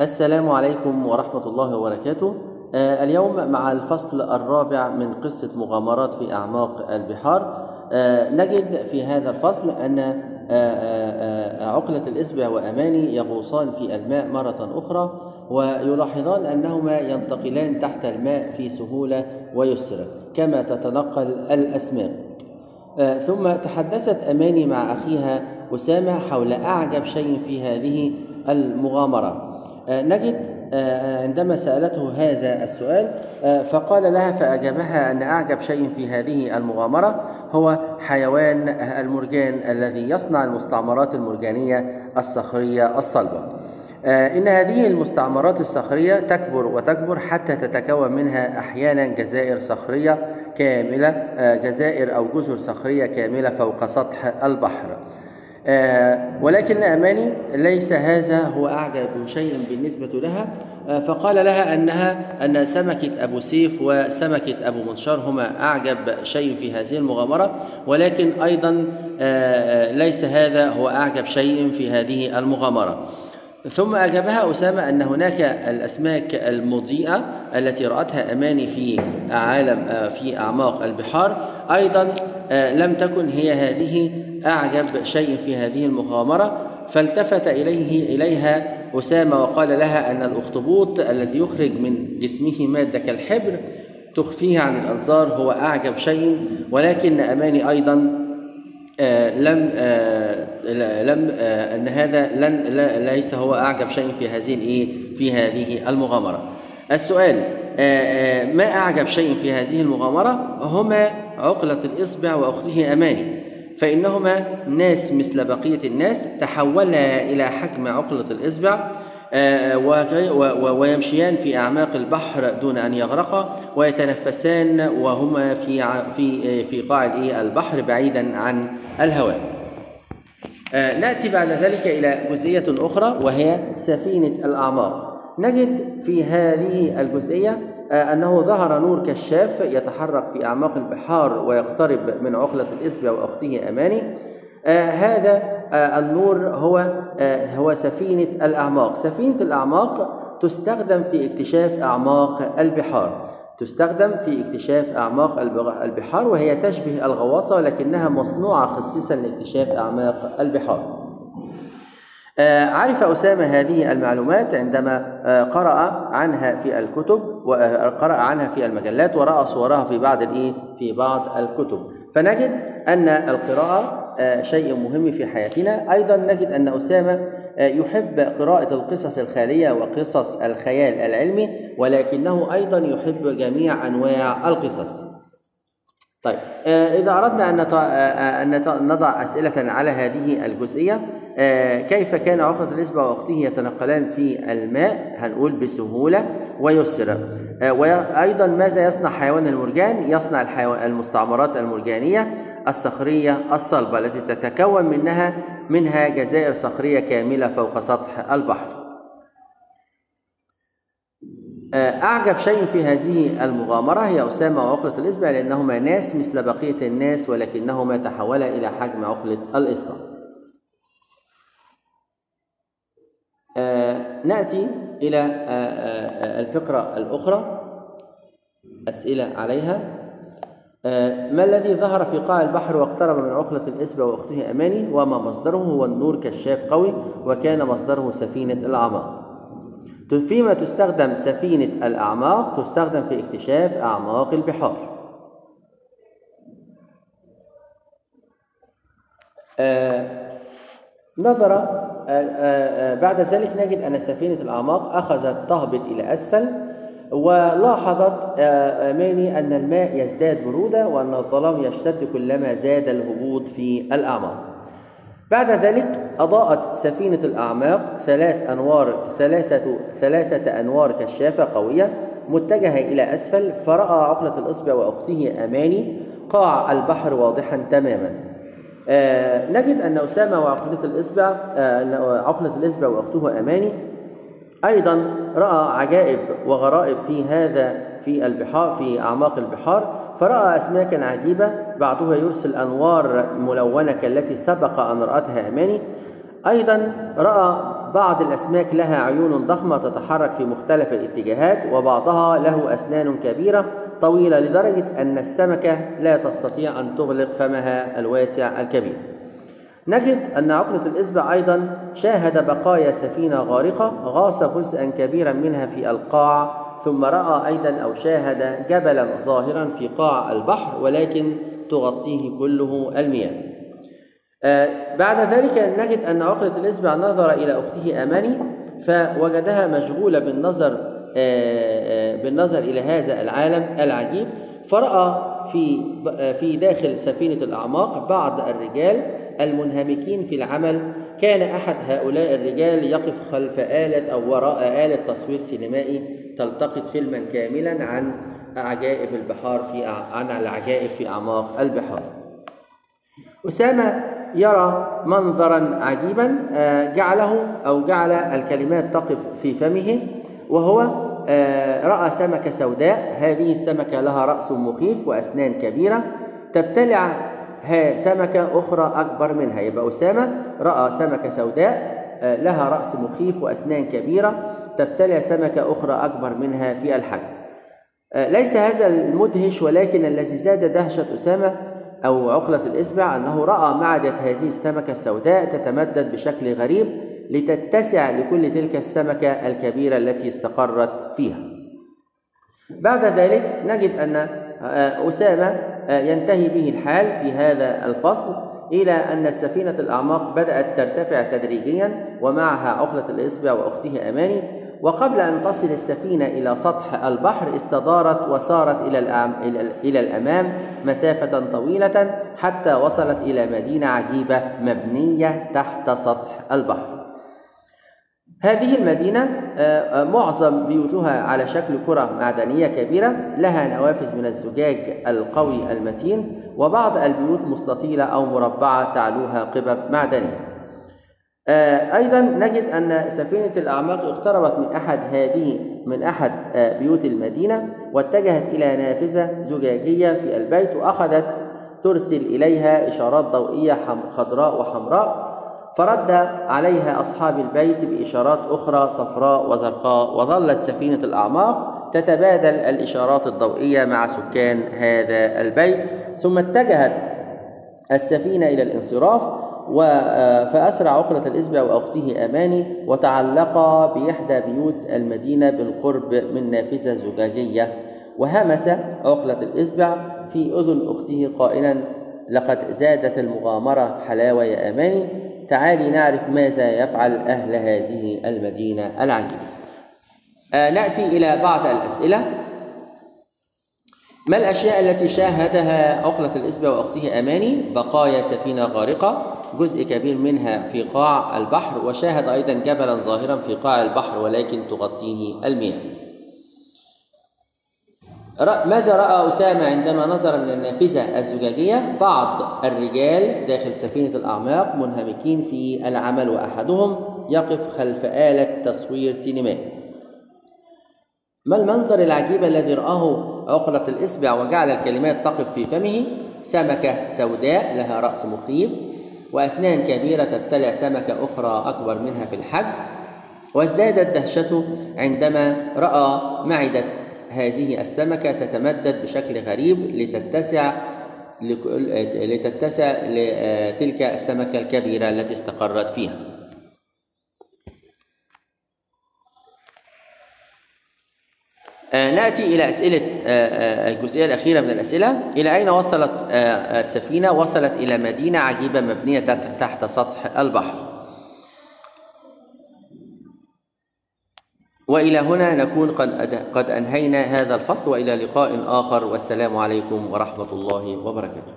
السلام عليكم ورحمة الله وبركاته. آه، اليوم مع الفصل الرابع من قصة مغامرات في أعماق البحار. آه، نجد في هذا الفصل أن آه، عقلة الإصبع وأماني يغوصان في الماء مرة أخرى ويلاحظان أنهما ينتقلان تحت الماء في سهولة ويسر كما تتنقل الأسماك. ثم تحدثت أماني مع أخيها أسامة حول أعجب شيء في هذه المغامرة. نجد آه، عندما سألته هذا السؤال آه، فقال لها فأجابها أن أعجب شيء في هذه المغامرة هو حيوان المرجان الذي يصنع المستعمرات المرجانية الصخرية الصلبة. آه، إن هذه المستعمرات الصخرية تكبر وتكبر حتى تتكون منها أحيانا جزائر صخرية كاملة آه، جزائر أو جزر صخرية كاملة فوق سطح البحر. آه، ولكن أماني ليس هذا هو أعجب شيء بالنسبة لها. آه، فقال لها أنها أن سمكة أبو سيف وسمكة أبو منشار هما أعجب شيء في هذه المغامرة. ولكن أيضا آه، ليس هذا هو أعجب شيء في هذه المغامرة. ثم أجابها أسامة أن هناك الأسماك المضيئة التي رأتها أماني في عالم في أعماق البحار. أيضا آه، لم تكن هي هذه أعجب شيء في هذه المغامرة فالتفت إليه إليها أسامة وقال لها أن الأخطبوط الذي يخرج من جسمه مادة كالحبر تخفيه عن الأنظار هو أعجب شيء ولكن أماني أيضا آه، لم آه، لم آه، أن هذا لن لا- ليس هو أعجب شيء في هذه الايه في هذه المغامرة. السؤال آه، آه، ما أعجب شيء في هذه المغامرة هما عقلة الإصبع وأخته أماني فإنهما ناس مثل بقية الناس تحولا إلى حجم عقلة الإصبع آه، و- ويمشيان في أعماق البحر دون أن يغرقا ويتنفسان وهما في في آه، في قاع الإيه؟ البحر بعيدا عن الهواء. آه، نأتي بعد ذلك إلى جزئية أخرى وهي سفينة الأعماق. نجد في هذه الجزئية آه، أنه ظهر نور كشاف يتحرك في أعماق البحار ويقترب من عقلة الإصبع وأخته أماني. آه، هذا آه، النور هو آه، هو سفينة الأعماق، سفينة الأعماق تستخدم في اكتشاف أعماق البحار، تستخدم في اكتشاف أعماق البحار وهي تشبه الغواصة ولكنها مصنوعة خصيصا لاكتشاف أعماق البحار. آه، عرف أسامة هذه المعلومات عندما آه، قرأ عنها في الكتب وقرأ عنها في المجلات ورأى صورها في بعض الإيه؟ في بعض الكتب فنجد أن القراءة آه، شيء مهم في حياتنا أيضا نجد أن أسامة آه، يحب قراءة القصص الخيالية وقصص الخيال العلمي ولكنه أيضا يحب جميع أنواع القصص طيب آه، إذا أردنا أن آه، آه، نضع أسئلة على هذه الجزئية آه، كيف كان عقلة الإصبع وأخته يتنقلان في الماء؟ هنقول بسهولة ويسر. آه، وأيضا ماذا يصنع حيوان المرجان؟ يصنع الحيوان المستعمرات المرجانية الصخرية الصلبة التي تتكون منها منها جزائر صخرية كاملة فوق سطح البحر. أعجب شيء في هذه المغامرة هي أسامة وعقلة الإصبع لأنهما ناس مثل بقية الناس ولكنهما تحولا إلى حجم عقلة الإصبع. نأتي إلى آه، آه، الفقرة الأخرى أسئلة عليها. آه، ما الذي ظهر في قاع البحر واقترب من عقلة الإصبع وأخته أماني؟ وما مصدره؟ هو النور كشاف قوي وكان مصدره سفينة الأعماق. فيما تستخدم سفينة الأعماق؟ تستخدم في اكتشاف أعماق البحار. آه، نظر آه، آه، آه، بعد ذلك نجد أن سفينة الأعماق أخذت تهبط إلى أسفل ولاحظت أماني أن الماء يزداد برودة وأن الظلام يشتد كلما زاد الهبوط في الأعماق. بعد ذلك أضاءت سفينة الأعماق ثلاث أنوار ثلاثة ثلاثة أنوار كشافة قوية متجهة إلى أسفل فرأى عقلة الإصبع وأخته أماني قاع البحر واضحا تماما. آه نجد أن أسامة وعقلة الإصبع آه عقلة الإصبع وأخته أماني أيضا رأى عجائب وغرائب في هذا في البحار في أعماق البحار فرأى أسماكا عجيبة بعضها يرسل أنوار ملونة كالتي سبق أن رأتها أماني. أيضا رأى بعض الأسماك لها عيون ضخمة تتحرك في مختلف الاتجاهات وبعضها له أسنان كبيرة طويلة لدرجة أن السمكة لا تستطيع أن تغلق فمها الواسع الكبير. نجد أن عقلة الإصبع أيضا شاهد بقايا سفينة غارقة غاص جزءا كبيرا منها في القاع ثم رأى أيضا أو شاهد جبلا ظاهرا في قاع البحر ولكن تغطيه كله المياه. بعد ذلك نجد أن عقلة الإصبع نظر إلى أخته أماني فوجدها مشغولة بالنظر آه، آه، بالنظر إلى هذا العالم العجيب. فرأى في في داخل سفينة الأعماق بعض الرجال المنهمكين في العمل. كان أحد هؤلاء الرجال يقف خلف آلة أو وراء آلة تصوير سينمائي تلتقط فيلما كاملا عن عجائب البحار في عن العجائب في أعماق البحار. أسامة يرى منظرا عجيبا آه، جعله أو جعل الكلمات تقف في فمه وهو آه، رأى سمكة سوداء. هذه السمكة لها رأس مخيف وأسنان كبيرة. تبتلع سمكة أخرى أكبر منها يبقى أسامة. رأى سمكة سوداء آه، لها رأس مخيف وأسنان كبيرة. تبتلع سمكة أخرى أكبر منها في الحجم. ليس هذا المدهش ولكن الذي زاد دهشة أسامة أو عقلة الإصبع أنه رأى معدة هذه السمكة السوداء تتمدد بشكل غريب لتتسع لكل تلك السمكة الكبيرة التي استقرت فيها. بعد ذلك نجد أن آه، أسامة آه، ينتهي به الحال في هذا الفصل. إلى أن السفينة الأعماق بدأت ترتفع تدريجيا ومعها عقلة الإصبع وأخته أماني. وقبل أن تصل السفينة إلى سطح البحر استدارت وسارت إلى, إلى الأمام مسافة طويلة حتى وصلت إلى مدينة عجيبة مبنية تحت سطح البحر. هذه المدينة آه، آه، معظم بيوتها على شكل كرة معدنية كبيرة لها نوافذ من الزجاج القوي المتين وبعض البيوت مستطيلة أو مربعة تعلوها قبب معدنية. آه، أيضا نجد أن سفينة الأعماق اقتربت من أحد هذه من أحد بيوت المدينة واتجهت إلى نافذة زجاجية في البيت وأخذت ترسل إليها إشارات ضوئية خضراء وحمراء فرد عليها أصحاب البيت بإشارات أخرى صفراء وزرقاء وظلت سفينة الأعماق تتبادل الإشارات الضوئية مع سكان هذا البيت. ثم اتجهت السفينة إلى الانصراف آه، فأسرع عقلة الإصبع وأخته أماني وتعلقا بإحدى بيوت المدينة بالقرب من نافذة زجاجية. وهمس عقلة الإصبع في أذن أخته قائلا لقد زادت المغامرة حلاوة يا أماني. تعالي نعرف ماذا يفعل أهل هذه المدينة العجيبة. آه نأتي إلى بعض الأسئلة. ما الأشياء التي شاهدها عقلة الإصبع وأخته أماني؟ بقايا سفينة غارقة جزء كبير منها في قاع البحر وشاهد أيضا جبلا ظاهرا في قاع البحر ولكن تغطيه المياه. ماذا رأى أسامة عندما نظر من النافذة الزجاجية؟ بعض الرجال داخل سفينة الأعماق منهمكين في العمل وأحدهم يقف خلف آلة تصوير سينمائي ما المنظر العجيب الذي رآه عقلة الإصبع وجعل الكلمات تقف في فمه؟ سمكة سوداء لها رأس مخيف وأسنان كبيرة تبتلع سمكة أخرى أكبر منها في الحجم. وازدادت دهشته عندما رأى معدة هذه السمكة تتمدد بشكل غريب لتتسع لتتسع لتلك السمكة الكبيرة التي استقرت فيها. آه، نأتي إلى أسئلة آه، آه، الجزئية الأخيرة من الأسئلة. إلى أين وصلت السفينة؟ وصلت إلى مدينة عجيبة مبنية تحت سطح البحر. وإلى هنا نكون قد قد أنهينا هذا الفصل وإلى لقاء آخر والسلام عليكم ورحمة الله وبركاته.